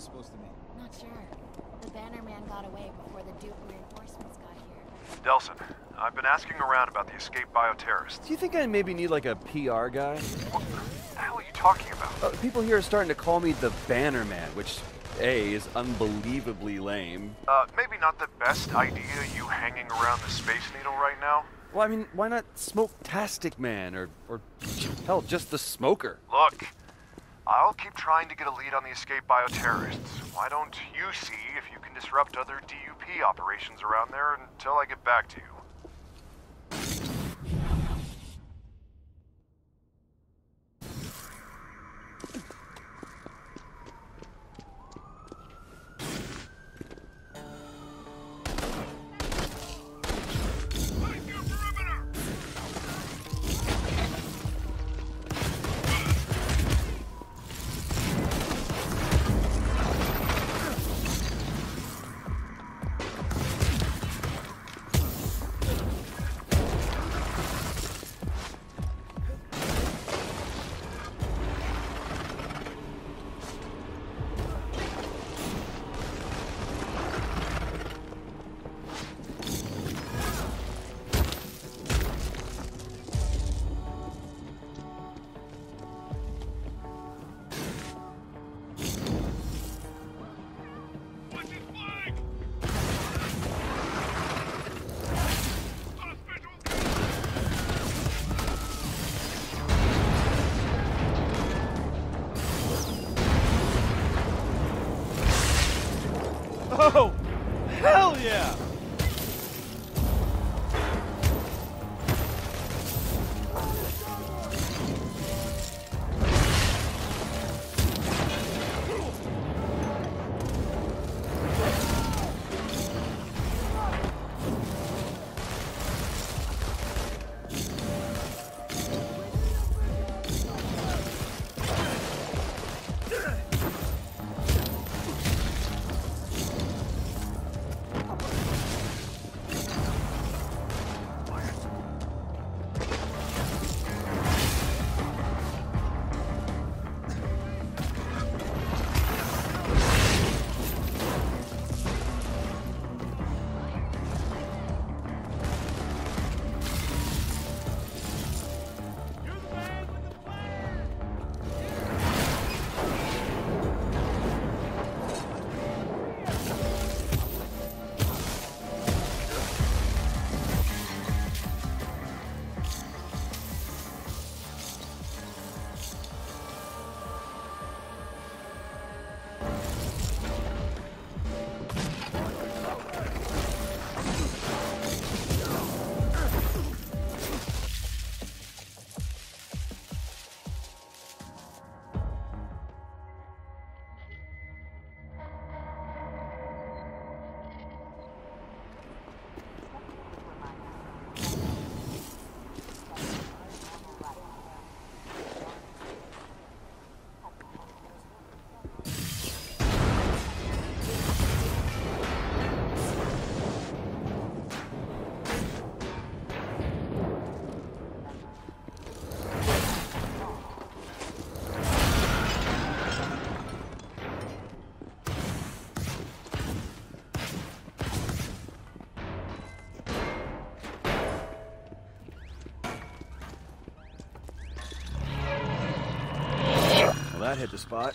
symbol supposed to mean? Not sure. The banner man got away before the Duke reinforcements got here. Delsin, I've been asking around about the escaped bioterrorists. Do you think I maybe need like a PR guy? What the hell are you talking about? Uh, people here are starting to call me the Banner Man, which A is unbelievably lame. Uh, maybe not the best idea you hanging around the Space Needle right now? Well, I mean, why not Smoke-tastic Man or, or hell, just the Smoker? Look, I'll keep trying to get a lead on the escaped bioterrorists. Why don't you see if you can disrupt other DUP operations around there until I get back to you? Oh! Hell yeah! That hit the spot.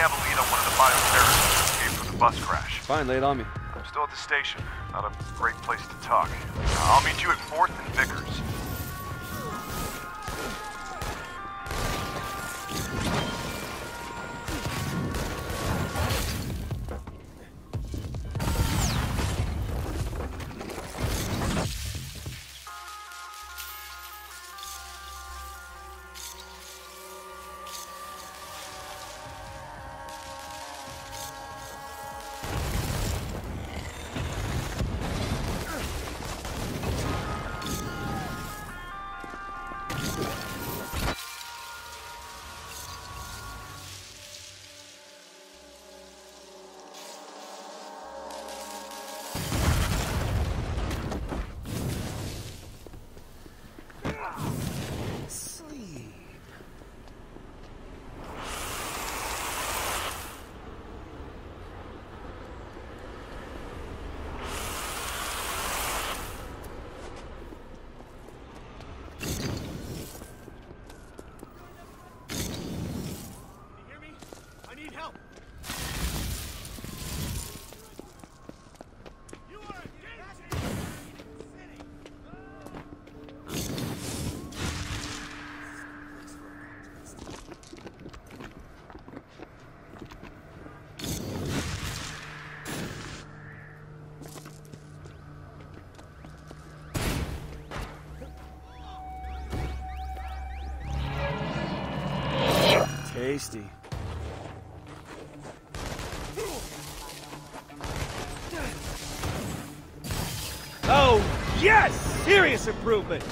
have a lead on one of the bioterrorists who escaped from the bus crash. Fine, lay it on me. I'm still at the station. Not a great place to talk. I'll meet you at 4th and Vickers. Tasty. Oh, yes! Serious improvement!